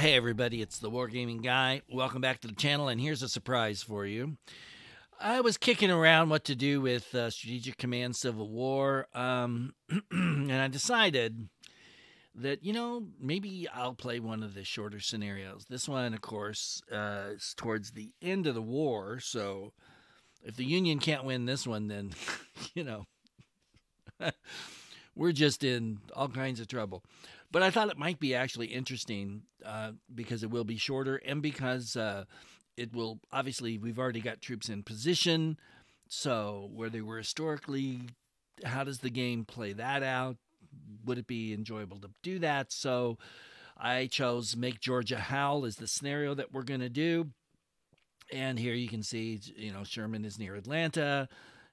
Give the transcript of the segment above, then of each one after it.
Hey everybody, it's the Wargaming Guy. Welcome back to the channel, and here's a surprise for you. I was kicking around what to do with uh, Strategic Command Civil War, um, and I decided that, you know, maybe I'll play one of the shorter scenarios. This one, of course, uh, is towards the end of the war, so if the Union can't win this one, then, you know, we're just in all kinds of trouble. But I thought it might be actually interesting uh, because it will be shorter and because uh, it will obviously, we've already got troops in position. So, where they were historically, how does the game play that out? Would it be enjoyable to do that? So, I chose Make Georgia Howl is the scenario that we're going to do. And here you can see, you know, Sherman is near Atlanta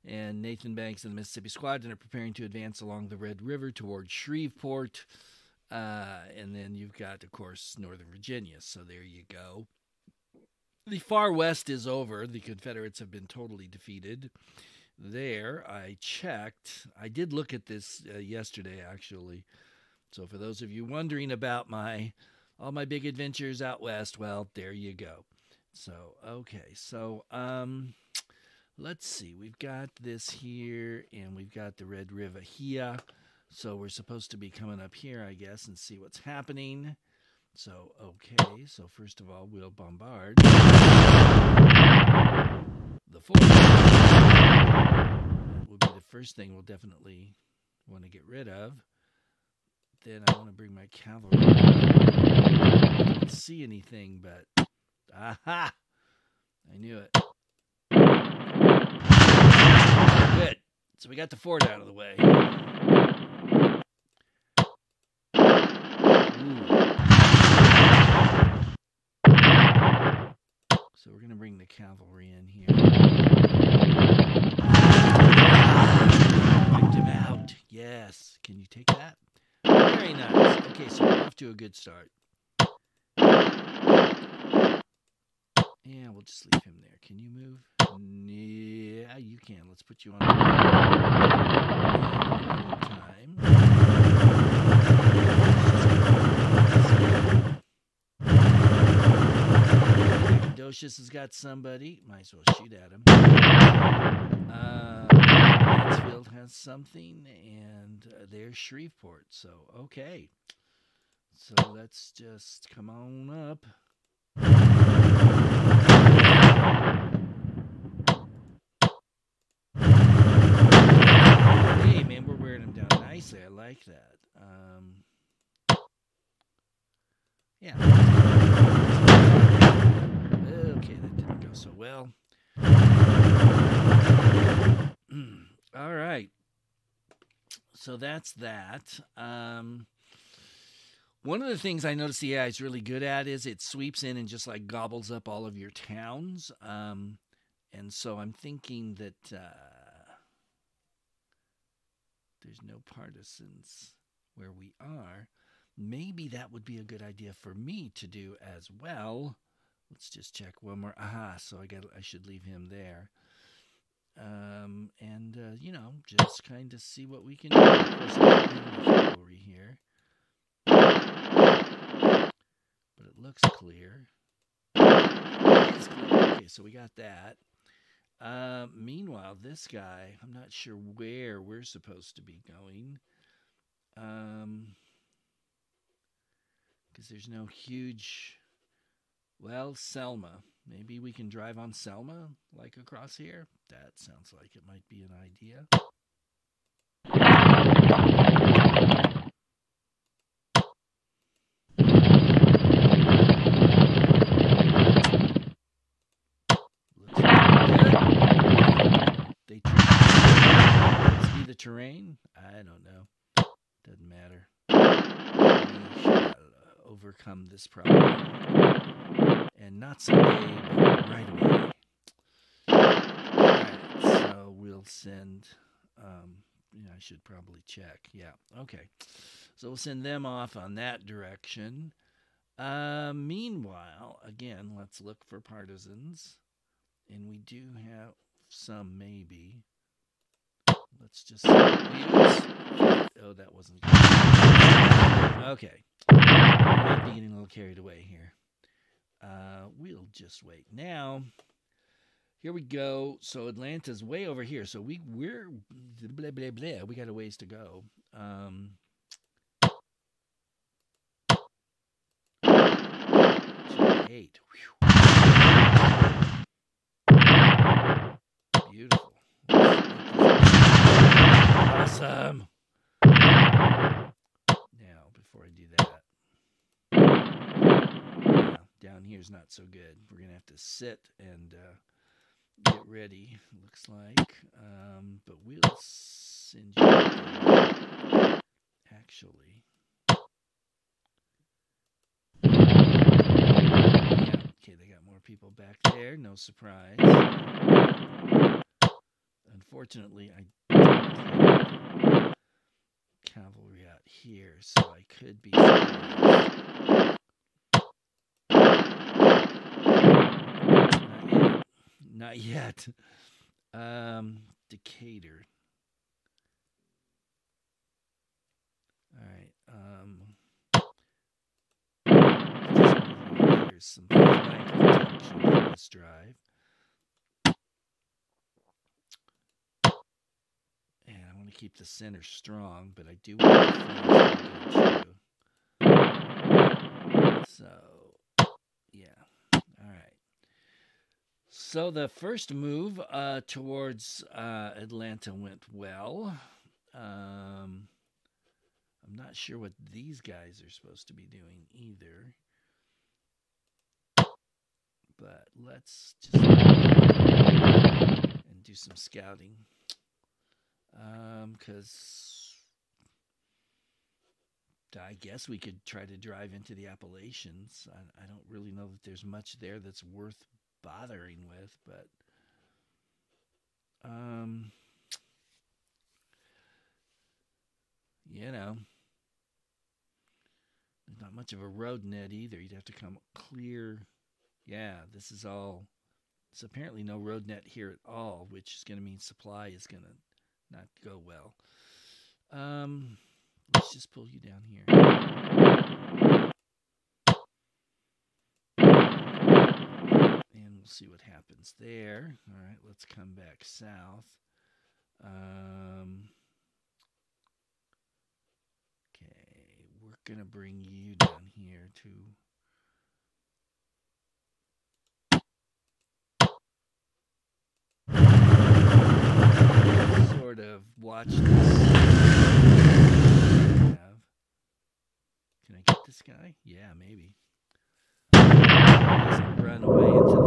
and Nathan Banks and the Mississippi Squadron are preparing to advance along the Red River toward Shreveport. Uh, and then you've got, of course, Northern Virginia. So there you go. The far west is over. The Confederates have been totally defeated. There, I checked. I did look at this uh, yesterday, actually. So for those of you wondering about my all my big adventures out west, well, there you go. So okay, so um, let's see. We've got this here, and we've got the Red River here. So we're supposed to be coming up here, I guess, and see what's happening. So, okay, so first of all, we'll bombard the. That will be the first thing we'll definitely want to get rid of. Then I want to bring my cavalry. I don't see anything, but aha! I knew it. Good. So we got the fort out of the way. So we're going to bring the cavalry in here. Picked him out. Yes. Can you take that? Very nice. Okay, so we're off to a good start. Yeah, we'll just leave him there. Can you move? Yeah, you can. Let's put you on time. Theodosius has got somebody. Might as well shoot at him. Uh, Mansfield has something, and uh, there's Shreveport. So, okay. So let's just come on up. Hey, man, we're wearing them down nicely. I like that. Um, yeah. Okay, that didn't go so well. All right. So that's that. Um, one of the things I noticed the AI is really good at is it sweeps in and just like gobbles up all of your towns. Um, and so I'm thinking that uh, there's no partisans where we are. Maybe that would be a good idea for me to do as well. Let's just check one more. Aha, so I got I should leave him there. Um, and uh, you know, just kind of see what we can do. Here, but it looks clear. It's clear. Okay, so we got that. Uh, meanwhile, this guy, I'm not sure where we're supposed to be going. Um, because there's no huge well, Selma. Maybe we can drive on Selma, like across here? That sounds like it might be an idea. Looks good. They see the terrain? I don't know. Doesn't matter. We shall overcome this problem and not someday, but right away. So we'll send, um, yeah, I should probably check. Yeah, okay. So we'll send them off on that direction. Uh, meanwhile, again, let's look for partisans. And we do have some, maybe. Let's just Oh, that wasn't good. Okay. Might be getting a little carried away here. Uh, we'll just wait. Now, here we go. So Atlanta's way over here. So we we're blah blah blah. We got a ways to go. Um, eight. Whew. Beautiful. Awesome. Now, before I do that, down here is not so good. We're gonna have to sit and uh, get ready. Looks like, um, but we'll send you. Actually. Okay, they got more people back there. No surprise. Unfortunately, I don't have cavalry out here, so I could be. Not yet. Um, Decatur. All right. Um, there's some protection for this drive. And I want to keep the center strong, but I do want to. So, yeah. All right. So the first move uh, towards uh, Atlanta went well. Um, I'm not sure what these guys are supposed to be doing either. But let's just and do some scouting. Um, cuz I guess we could try to drive into the Appalachians. I, I don't really know that there's much there that's worth bothering with, but um you know, there's not much of a road net either. You'd have to come clear. Yeah, this is all. It's apparently no road net here at all, which is going to mean supply is going to not go well. Um, let's just pull you down here. And we'll see what happens there. All right, let's come back south. Um, okay, we're going to bring you down here to sort of watch this. Can I get this guy? Yeah, maybe. Run away into the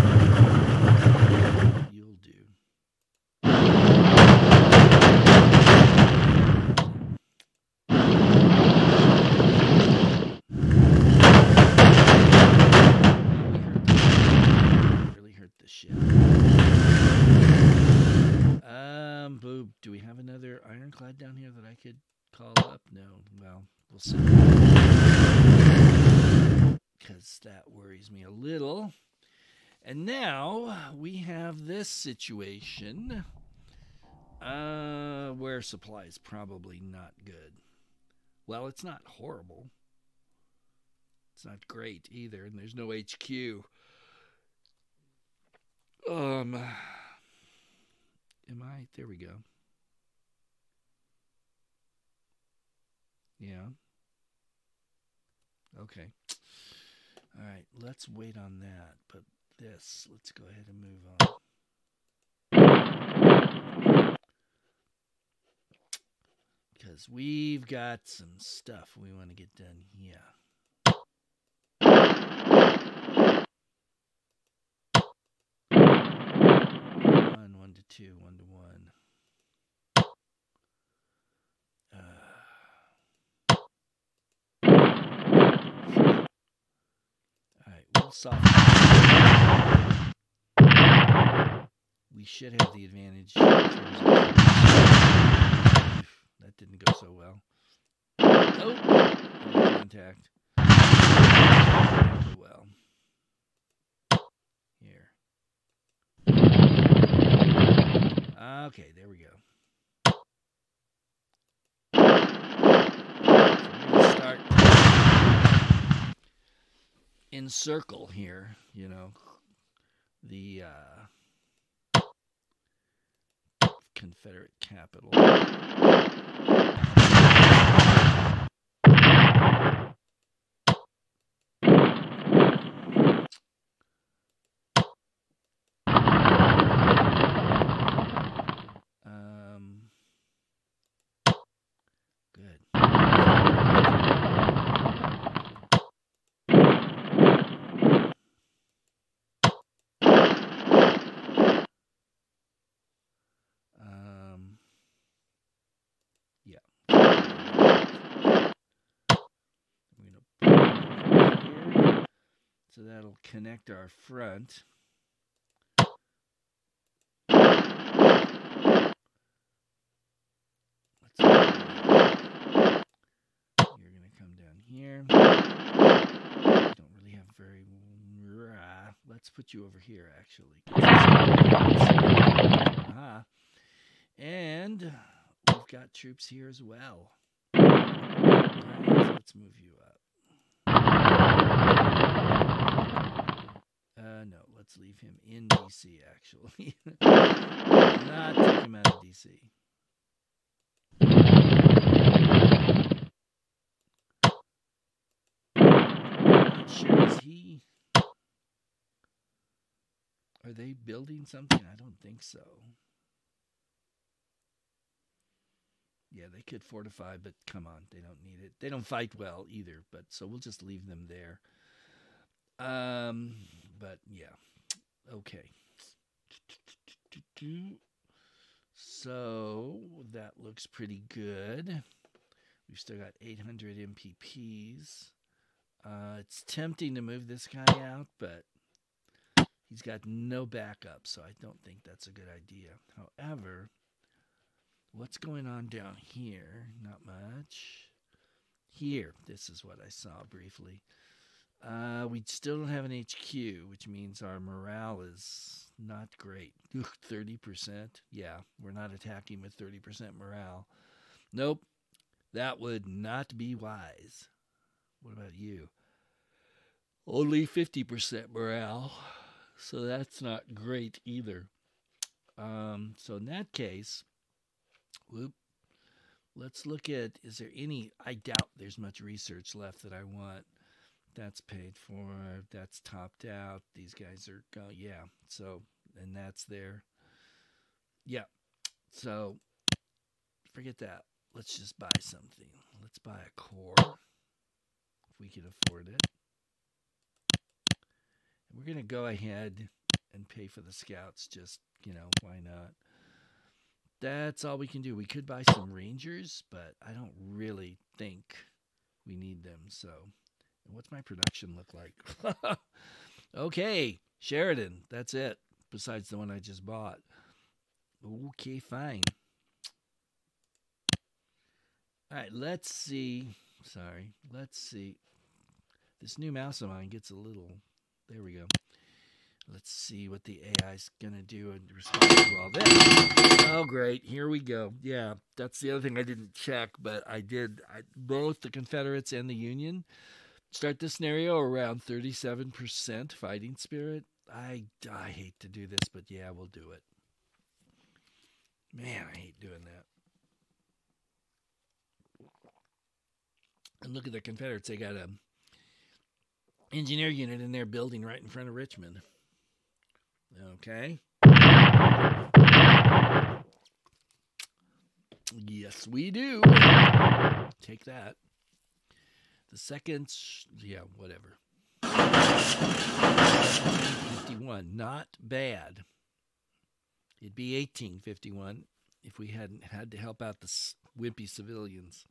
like that. I could call up? No. Well, we'll see. Because that worries me a little. And now we have this situation uh, where supply is probably not good. Well, it's not horrible. It's not great either, and there's no HQ. Um, am I? There we go. Yeah. Okay. All right, let's wait on that. But this, let's go ahead and move on. because we've got some stuff we want to get done here. One, one to two, one to one. Soft. We should have the advantage. That didn't go so well. Oh, contact. Well, here. Okay, there we go. Start encircle here, you know, the uh, Confederate capital. Um, good. Um, yeah. We're gonna put it over here, so that'll connect our front. You're gonna come down here. Don't really have very. Let's put you over here, actually. Aha. And we've got troops here as well. Alright, so let's move you up. Uh, no, let's leave him in DC, actually. Not take him out of DC. Is he. Are they building something? I don't think so. Yeah, they could fortify, but come on, they don't need it. They don't fight well either, but so we'll just leave them there. Um, but yeah, okay. So that looks pretty good. We've still got 800 MPPs. Uh, it's tempting to move this guy out, but he's got no backup, so I don't think that's a good idea. However, what's going on down here? Not much. Here, this is what I saw briefly. Uh, we still don't have an HQ, which means our morale is not great. Thirty percent. Yeah, we're not attacking with thirty percent morale. Nope, that would not be wise. What about you? Only fifty percent morale, so that's not great either. Um, so in that case, whoop. Let's look at is there any I doubt there's much research left that I want. That's paid for. That's topped out. These guys are going, yeah. So and that's there. Yeah. So forget that. Let's just buy something. Let's buy a corps if we can afford it. And we're gonna go ahead and pay for the scouts. Just you know why not? That's all we can do. We could buy some rangers, but I don't really think we need them. So. What's my production look like? okay, Sheridan. That's it. Besides the one I just bought. Okay, fine. All right, let's see. Sorry, let's see. This new mouse of mine gets a little. There we go. Let's see what the AI's gonna do in response to all this. Oh, great! Here we go. Yeah, that's the other thing I didn't check, but I did. I, both the Confederates and the Union start the scenario around 37% fighting spirit. I, I hate to do this, but yeah, we'll do it. Man, I hate doing that. And look at the Confederates. They got a engineer unit in their building right in front of Richmond. Okay. Yes, we do. Take that. The second, yeah, whatever. 1851, not bad. It'd be 1851 if we hadn't had to help out the wimpy civilians.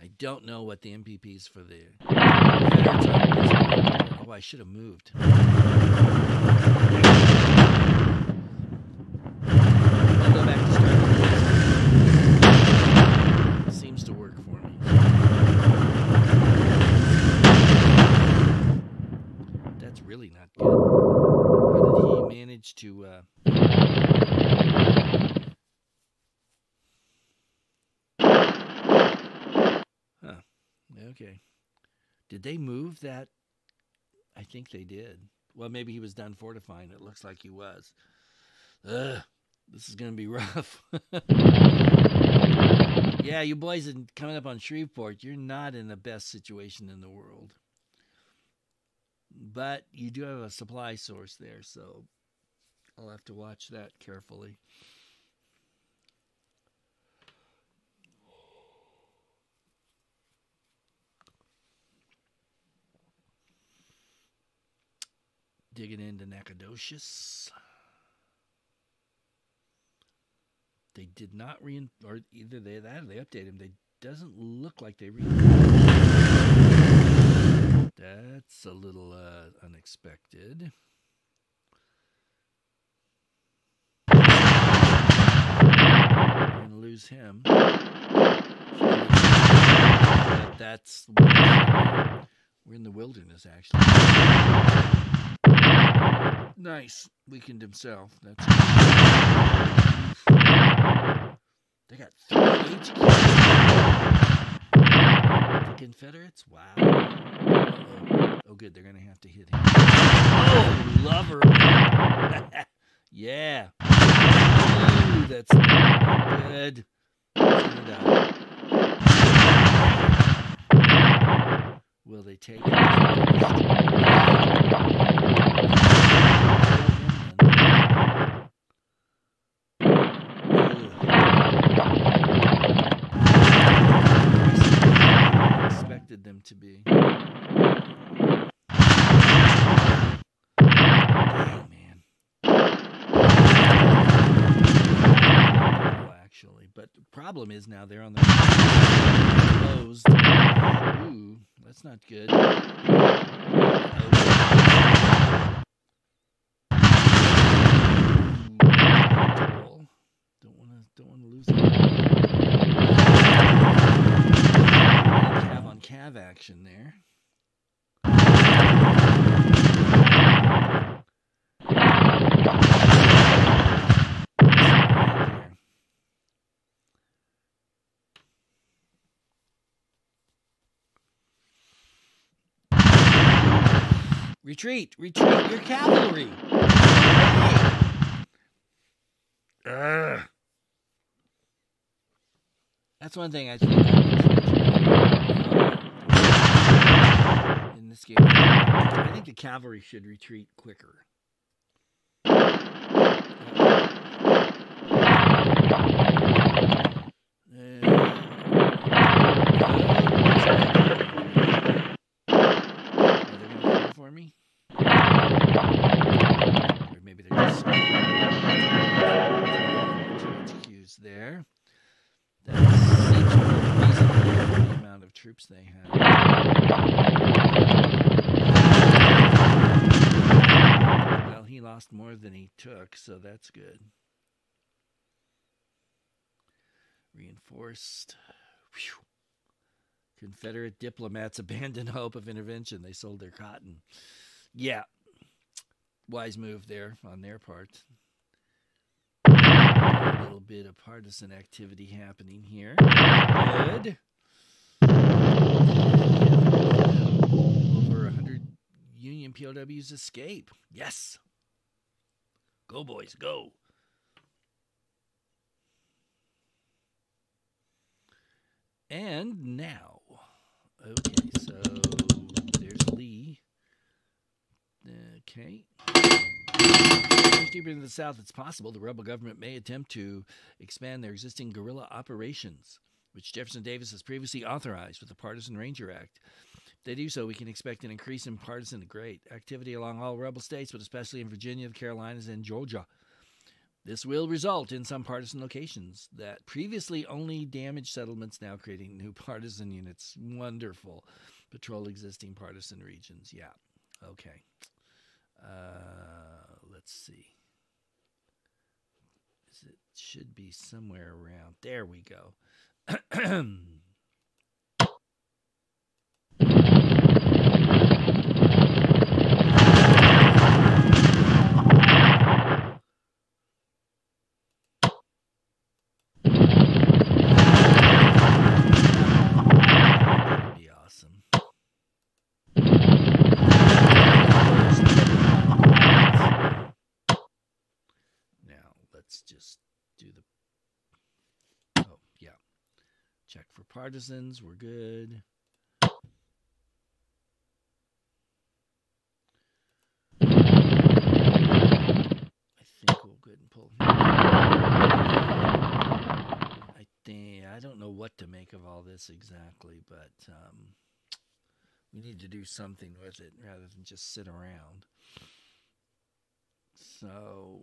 I don't know what the MPPs for the Oh, I should have moved. I'll go back to start. Seems to work for me. That's really not good. How did he manage to? Uh... Huh. Okay. Did they move that? I think they did. Well, maybe he was done fortifying. It looks like he was. Ugh, this is going to be rough. yeah, you boys are coming up on Shreveport. You're not in the best situation in the world. But you do have a supply source there, so I'll have to watch that carefully. Digging into Nacogdoches. They did not re or either they that or they updated him. They doesn't look like they re. That's a little uh, unexpected. Gonna lose him. But that's we're in the wilderness actually. Nice. Weakened himself. That's They got three HQs. The Confederates? Wow. Oh, good. They're going to have to hit him. Oh, lover. yeah. Ooh, that's good. Will they take Expected them to be. Dang, man. Oh, actually, but the problem is now they're on the closed. Ooh, that's not good. Don't want to. Don't want to lose. On cav action there. Retreat! Retreat! Your cavalry! That's one thing I think in this game. I think the cavalry should retreat quicker. for me? Or maybe HQs there. That seems more reasonable for the amount of troops they have. Well, he lost more than he took, so that's good. Reinforced. Whew. Confederate diplomats abandoned hope of intervention. They sold their cotton. Yeah. Wise move there on their part. A little bit of partisan activity happening here. Good. Over 100 Union POWs escape. Yes. Go, boys, go. And now, okay, so there's Lee. Okay. Deeper into the south, it's possible the rebel government may attempt to expand their existing guerrilla operations, which Jefferson Davis has previously authorized with the Partisan Ranger Act. If they do so, we can expect an increase in partisan great activity along all rebel states, but especially in Virginia, the Carolinas, and Georgia. This will result in some partisan locations that previously only damaged settlements now creating new partisan units. Wonderful. Patrol existing partisan regions. Yeah. Okay. Uh, let's see. It should be somewhere around. There we go. be awesome. Now let's just do the. Oh, yeah. Check for partisans. We're good. I think we'll go ahead and pull. I think I don't know what to make of all this exactly, but um, we need to do something with it rather than just sit around. So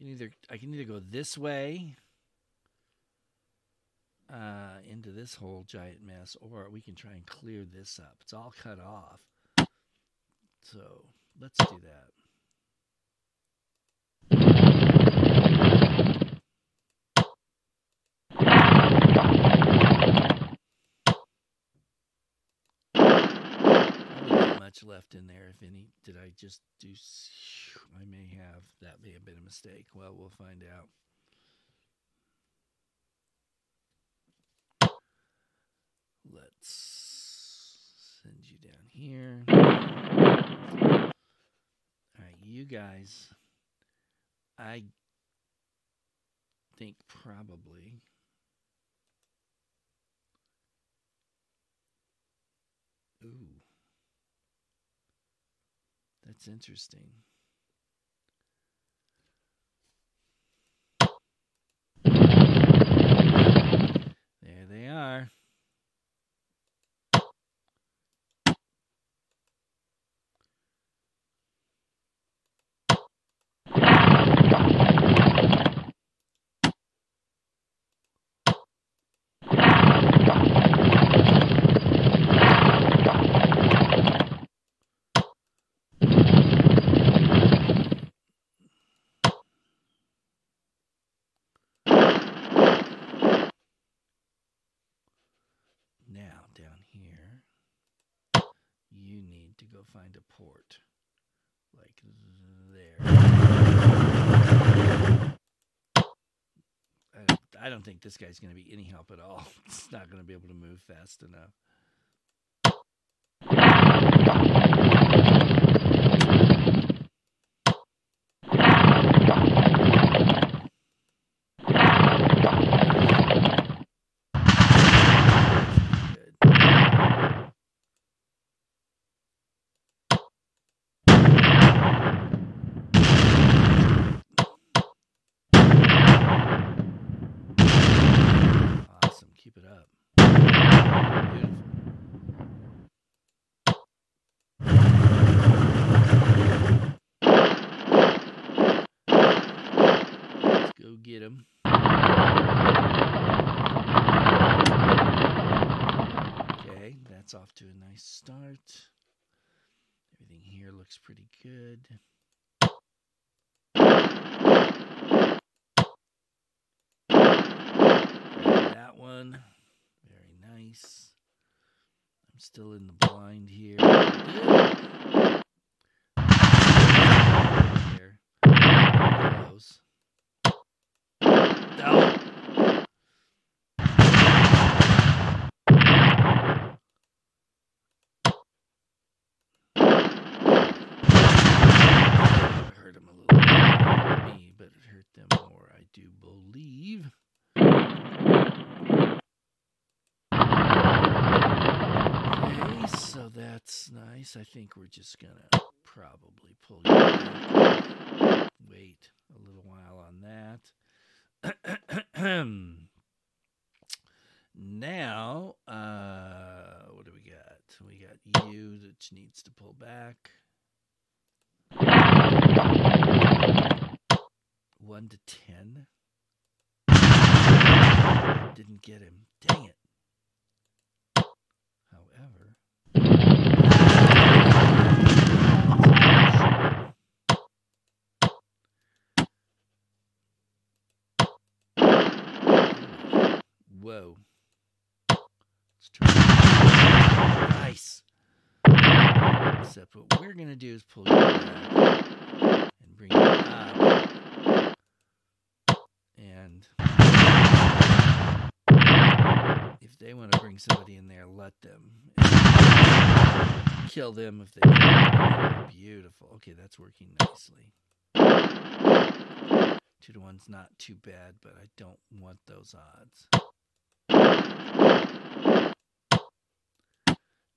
can either I can either go this way uh, into this whole giant mess, or we can try and clear this up. It's all cut off. So let's do that. Probably not much left in there, if any. Did I just do? I may have. That may have been a mistake. Well, we'll find out. Let's send you down here. All right, you guys. I think probably. Ooh. That's interesting. There they are. Now, down here, you need to go find a port. Like there. I don't, think this guy's going to be any help at all. It's not going to be able to move fast enough. Good. Awesome. Keep it up. Beautiful. Let's go get him. Okay, that's off to a nice start. Everything here looks pretty good. That one. Very nice. I'm still in the blind here. There. Close. No. Hurt him a little Me, but hurt them more, I do believe. Okay, so that's nice. I think we're just gonna probably pull you. Wait a little while on that. Now, uh, what do we got? We got you that needs to pull back. One to ten. Didn't get him. Dang it. Whoa. Let's. Nice. Except what we're to do is pull you back and bring you up. And if they want to bring somebody in there, let them. Kill them if they can. Beautiful. Okay, that's working nicely. Two to one's not too bad, but I don't want those odds.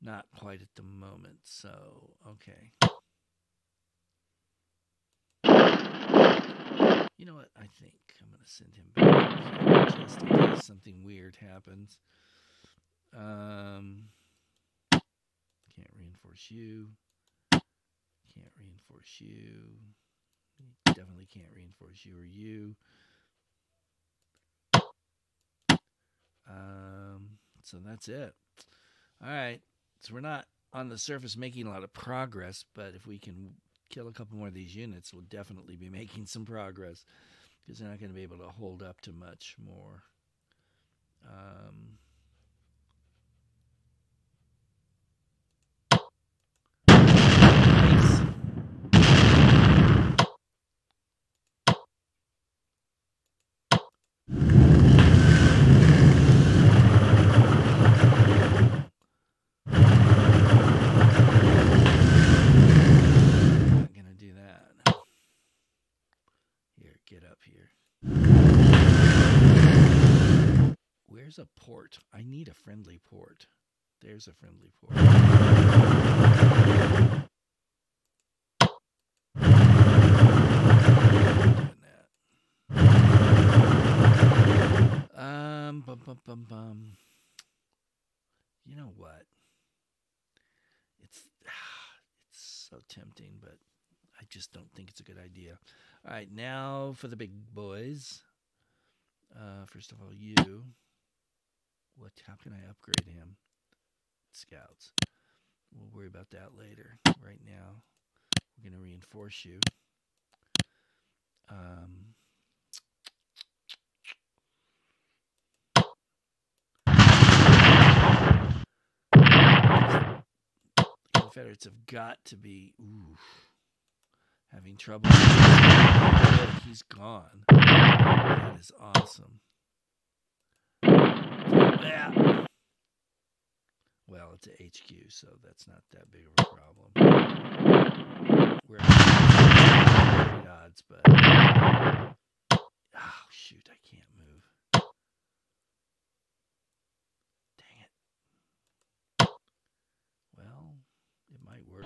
Not quite at the moment, so okay. You know what? I think I'm going to send him back just in case something weird happens. Um, can't reinforce you. Can't reinforce you. Definitely can't reinforce you or you. Um, so that's it. All right. So we're not on the surface making a lot of progress, but if we can kill a couple more of these units, we'll definitely be making some progress because they're not going to be able to hold up to much more. Um, Where's a port? I need a friendly port. There's a friendly port. Um, bum, bum, bum, bum. You know what? It's it's so tempting, but I just don't think it's a good idea. All right, now for the big boys. Uh, first of all, you. What? How can I upgrade him? Scouts. We'll worry about that later. Right now, we're going to reinforce you. Um, Confederates have got to be ooh, having trouble. He's gone. That is awesome. Yeah. Well, it's a HQ, so that's not that big of a problem. We're odds, but oh shoot, I can't move. Dang it. Well, it might work.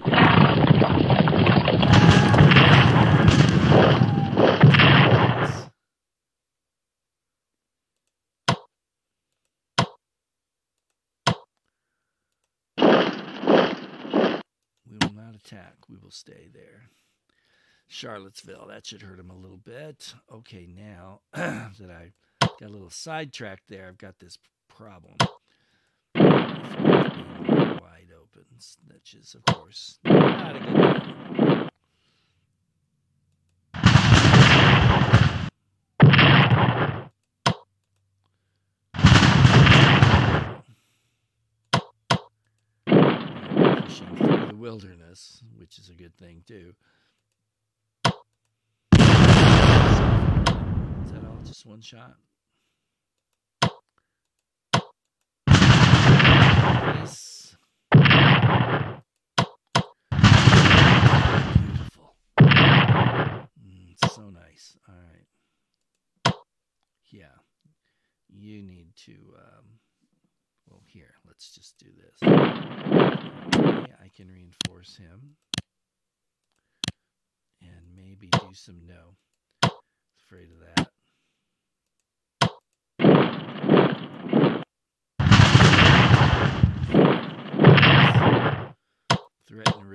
Attack. We will stay there. Charlottesville, that should hurt him a little bit. Okay, now that I got a little sidetracked there, I've got this problem. Wide open, which of course, not a good thing. Wilderness, which is a good thing too. Is that all? Just one shot? Nice. Beautiful. Mm, so nice. All right. Yeah. You need to. Um, well, here, let's just do this. I can reinforce him. And maybe do some no. Afraid of that.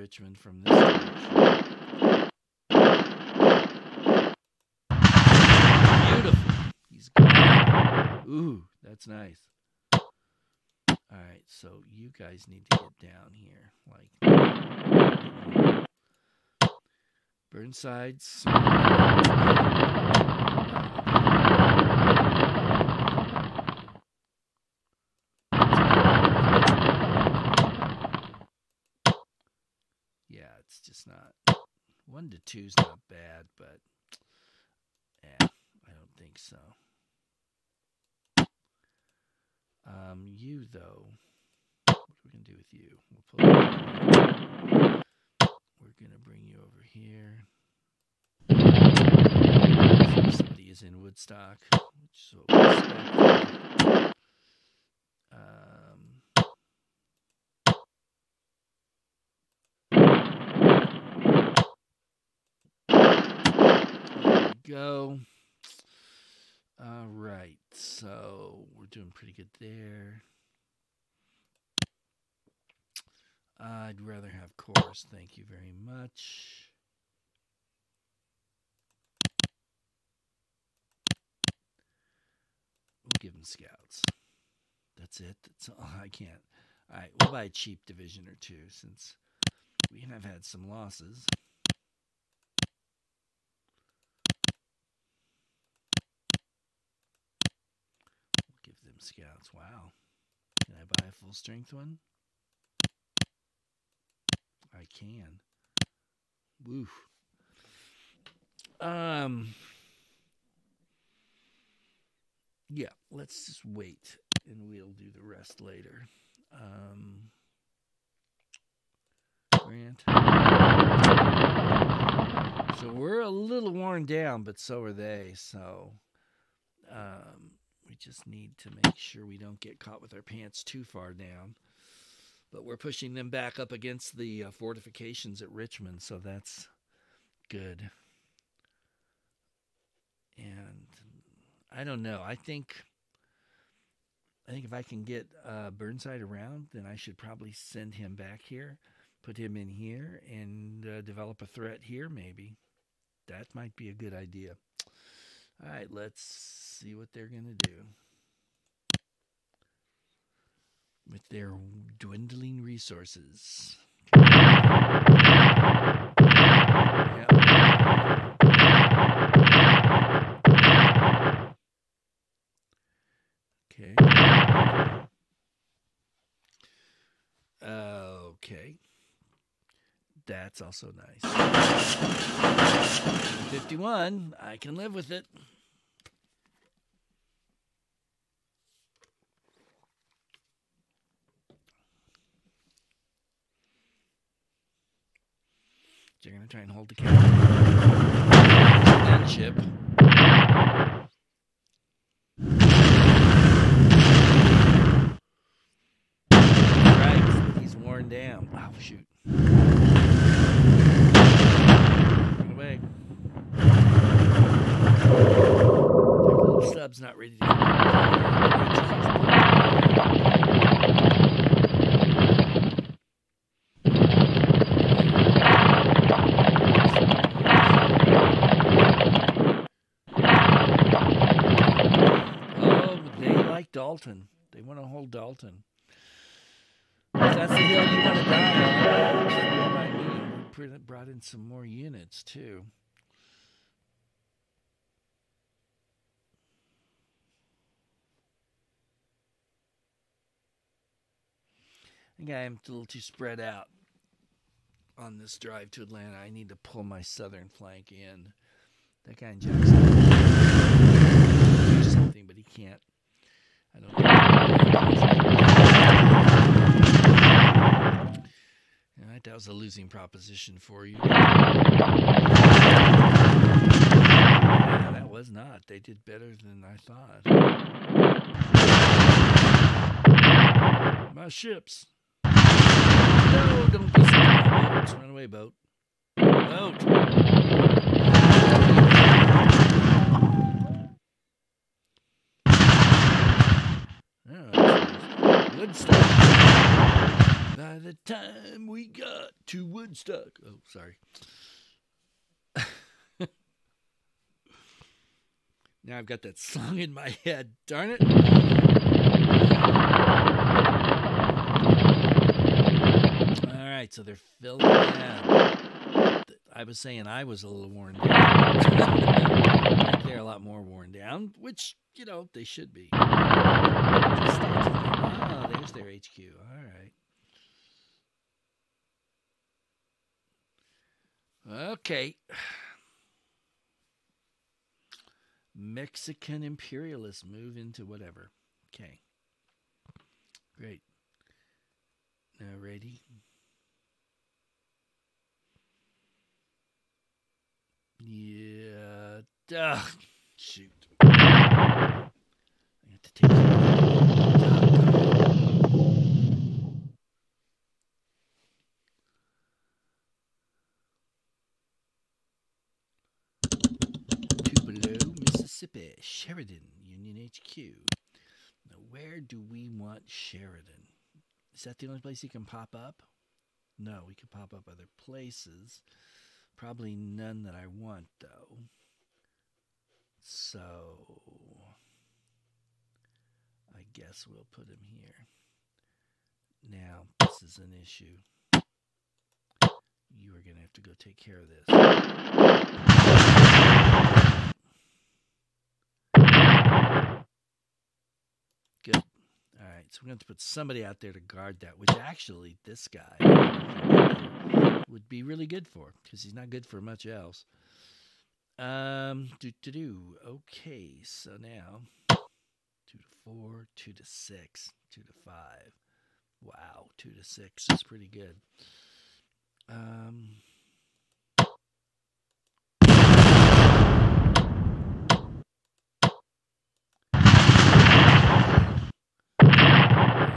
Richmond from this direction. Beautiful. He's gone. Ooh, that's nice. All right, so you guys need to get down here, like Burnside's. Yeah, it's just not. One to two's not bad, but yeah, I don't think so. Um, you though, what are we gonna do with you? We'll. We're gonna bring you over here. Somebody is in Woodstock, expected. Um, go. All right, so we're doing pretty good there. I'd rather have corps, thank you very much. We'll give them scouts. That's it. That's all I can't. All right, we'll buy a cheap division or two since we have had some losses. We'll give them scouts. Wow. Can I buy a full strength one? I can. Woof. Um. Yeah, let's just wait and we'll do the rest later. Um, Grant. So we're a little worn down, but so are they. So um, just need to make sure we don't get caught with our pants too far down. But we're pushing them back up against the uh, fortifications at Richmond, so that's good. And I don't know. I think I think if I can get uh, Burnside around, then I should probably send him back here, put him in here, and uh, develop a threat here. Maybe that might be a good idea. All right, let's see what they're gonna do with their dwindling resources. Okay. Okay. That's also nice. 51. I can live with it. You're to try and hold the cap. That ship. Right, he's worn down. Oh, shoot. Run away. Sub's not ready to Oh, they like Dalton. They want to hold Dalton. That's the hill you want to die on, brought in some more units too. I think I am a little too spread out on this drive to Atlanta. I need to pull my southern flank in. That guy in Jackson do something, but he can't. I don't know. That was a losing proposition for you. Yeah, that was not. They did better than I thought. My ships. No, don't be boats. Run away, boat. Boat. Stuff. by the time we got to Woodstock. Oh, sorry. now I've got that song in my head. Darn it. All right, so they're filling in. I was saying I was a little worn down. They're a lot more worn down, which, you know, they should be. Oh, there's their HQ. All right. Okay. Mexican imperialists move into whatever. Okay. Great. Now ready? Yeah. Ugh. Shoot. I have to take Mississippi, Sheridan, Union HQ. Now, where do we want Sheridan? Is that the only place he can pop up? No, we could pop up other places. Probably none that I want, though. So, I guess we'll put him here. Now, this is an issue. You are going to have to go take care of this. Good. All right, so we're going to put somebody out there to guard that, which actually this guy would be really good for because he's not good for much else. Um, do to do. Okay, so now two to four, two to six, two to five. Wow, two to six is pretty good. Um.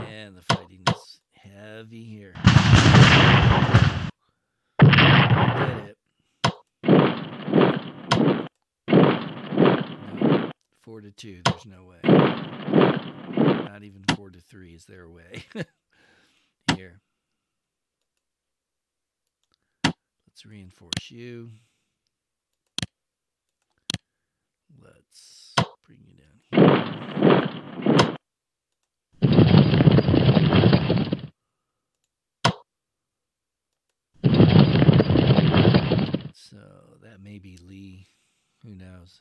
And the fighting is heavy here. Did it. No, four to two. There's no way. Not even four to three. Is there a way? here. Let's reinforce you. Let's bring you down here. So that may be Lee. Who knows?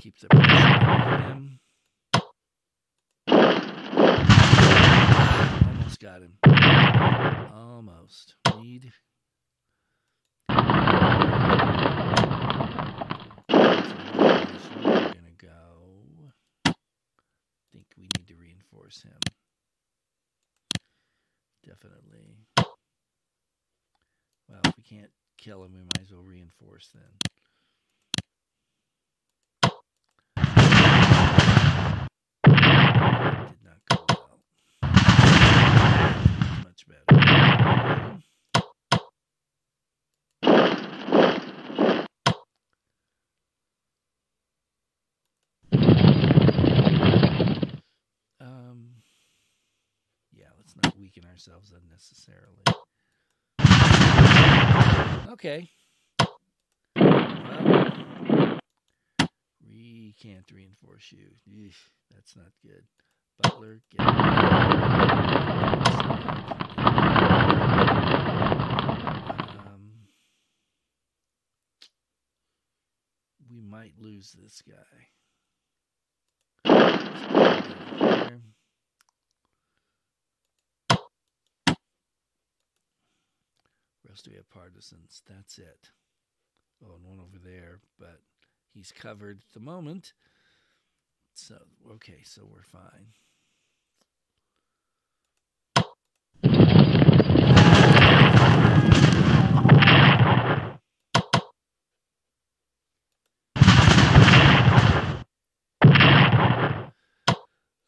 Keep the pressure on him. Almost got him. Almost. Need. Gonna go. Think we need to reinforce him. Definitely. Well, if we can't kill him, we might as well reinforce then. Did not go well. Much better. Um, yeah, let's not weaken ourselves unnecessarily. Okay. Well, we can't reinforce you. Eesh, that's not good. Butler, get. Um, we might lose this guy. Here. Else do we have partisans? That's it. Oh, and one over there, but he's covered at the moment. So, okay, so we're fine.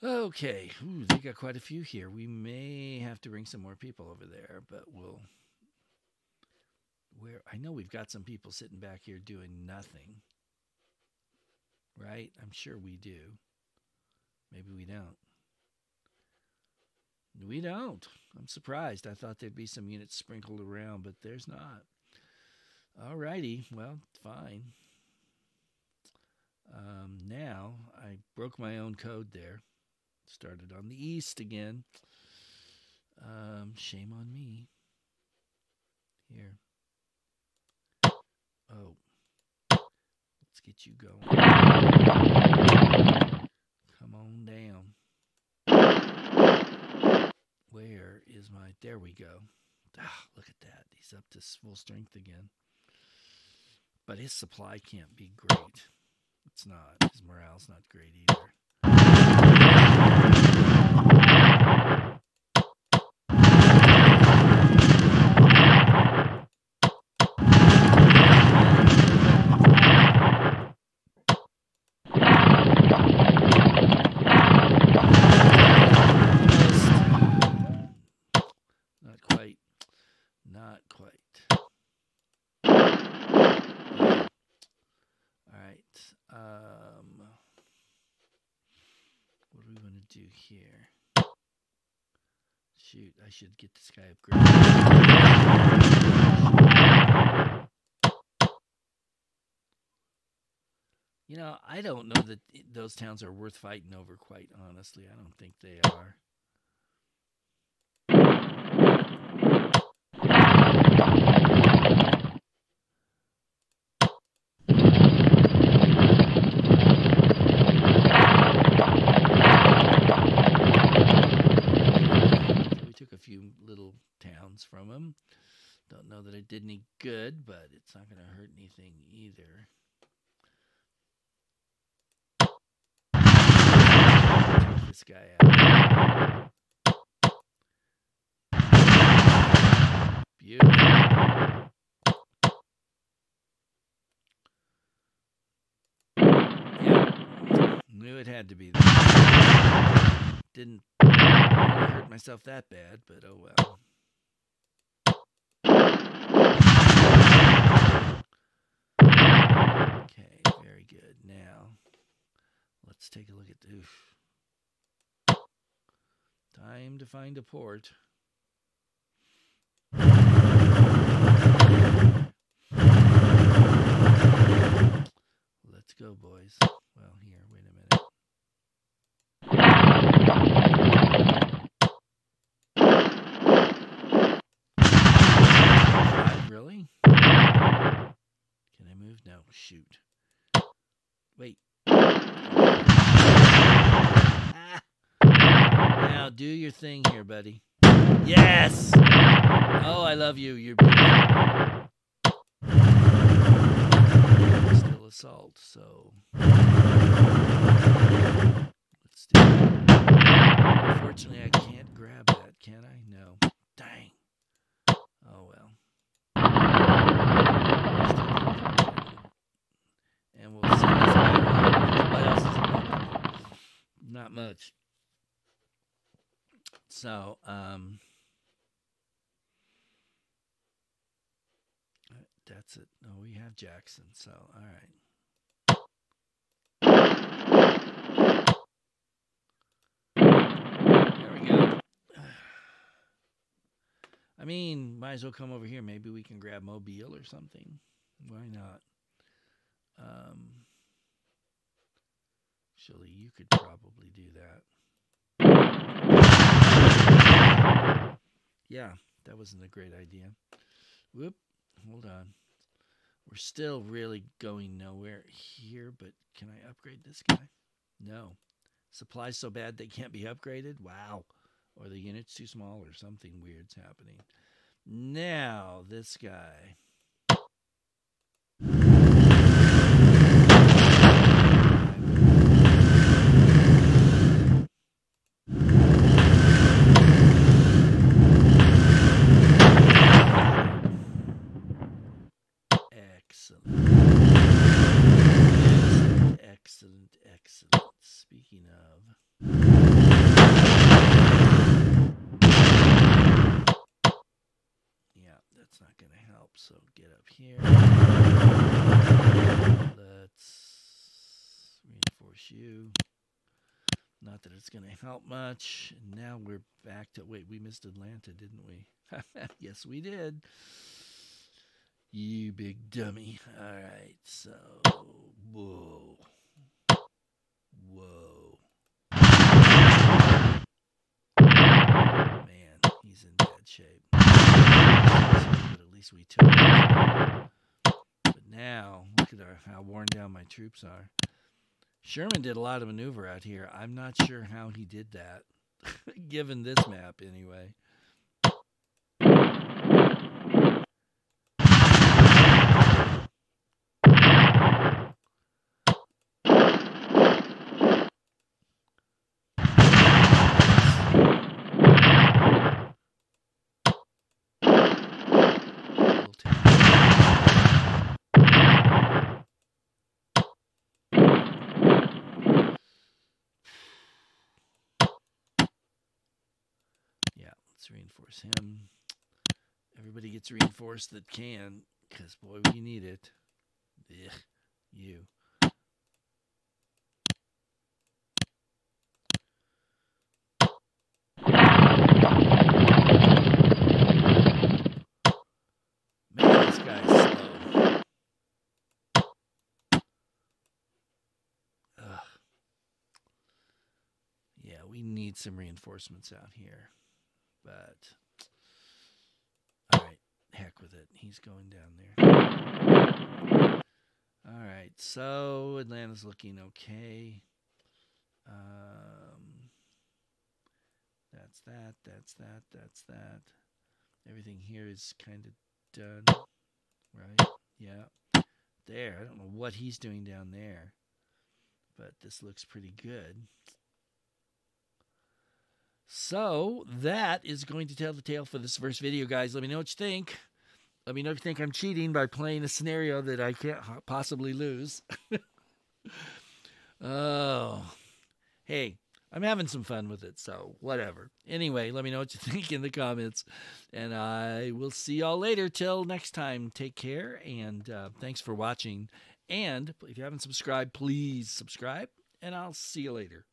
Okay, Ooh, they got quite a few here. We may have to bring some more people over there, but we'll. Where I know we've got some people sitting back here doing nothing. right? I'm sure we do. Maybe we don't. We don't. I'm surprised. I thought there'd be some units sprinkled around, but there's not. All righty. Well, fine. Um, now I broke my own code there. Started on the east again. Um, shame on me. Here. Oh. Let's get you going. Come on down. Where is my. There we go. Ah, look at that. He's up to full strength again. But his supply can't be great. It's not. His morale's not great either. Not quite. Not quite. All right. Um, what do here? Shoot, I should get this guy upgraded. You know, I don't know that those towns are worth fighting over, quite honestly. I don't think they are. We took a few little towns from them. Don't know that it did any good, but it's not going to hurt anything either. Take this guy out. Beautiful. Knew it had to be there. Didn't hurt myself that bad, but oh well. Okay, very good. Now, let's take a look at the. Time to find a port. Let's go, boys. Well, here, wait a minute. Really? Move? No. Shoot. Wait. Ah. Now do your thing here, buddy. Yes. Oh, I love you. You're. Still assault, so let's do. Unfortunately, I can't grab that, can I? No. Dang. Oh well. And we'll see guy. What else is? Not much. So, um, that's it. No, we have Jackson. So, all right. I mean, might as well come over here. Maybe we can grab Mobile or something. Why not? Um, surely you could probably do that. Yeah, that wasn't a great idea. Whoop, hold on. We're still really going nowhere here, but can I upgrade this guy? No. Supplies so bad they can't be upgraded? Wow. Or the unit's too small or something weird's happening. Now, this guy. here. Let's reinforce you. Not that it's going to help much. Now we're back to, wait, we missed Atlanta, didn't we? yes, we did. You big dummy. All right, so, whoa. Whoa. Least we took. But now, look at our, how worn down my troops are. Sherman did a lot of maneuver out here. I'm not sure how he did that, given this map anyway. Let's reinforce him. Everybody gets reinforced that can, because boy, we need it. Ugh, you. This. Ugh. Yeah, we need some reinforcements out here. But all right, heck with it. He's going down there. All right, so Atlanta's looking okay. Um, that's that. That's that. That's that. Everything here is kind of done, right? Yeah. There. I don't know what he's doing down there, but this looks pretty good. So that is going to tell the tale for this first video, guys. Let me know what you think. Let me know if you think I'm cheating by playing a scenario that I can't possibly lose. oh, hey, I'm having some fun with it, so whatever. Anyway, let me know what you think in the comments, and I will see y'all later. Till next time, take care, and uh, thanks for watching. And if you haven't subscribed, please subscribe, and I'll see you later.